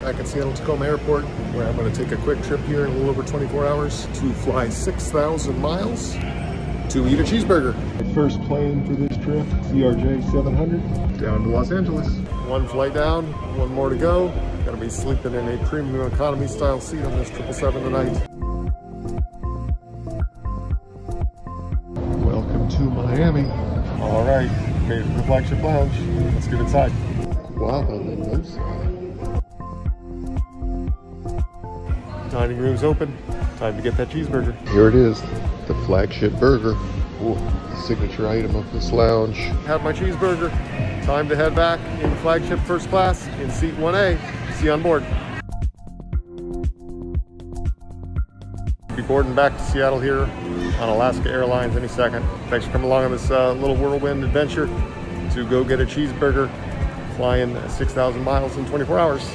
Back at Seattle Tacoma Airport, where I'm going to take a quick trip here in a little over 24 hours to fly 6,000 miles to eat a cheeseburger. My first plane for this trip, CRJ 700, down to Los Angeles. One flight down, one more to go. Gonna be sleeping in a premium economy style seat on this 777 tonight. Welcome to Miami. All right, made it to the flagship lounge. Let's get inside. Guava windows. Dining room's open. Time to get that cheeseburger. Here it is, the flagship burger. Ooh, signature item of this lounge. Have my cheeseburger. Time to head back in flagship first class in seat 1A. See you on board. Be boarding back to Seattle here on Alaska Airlines any second. Thanks for coming along on this uh, little whirlwind adventure to go get a cheeseburger flying 6,000 miles in 24 hours.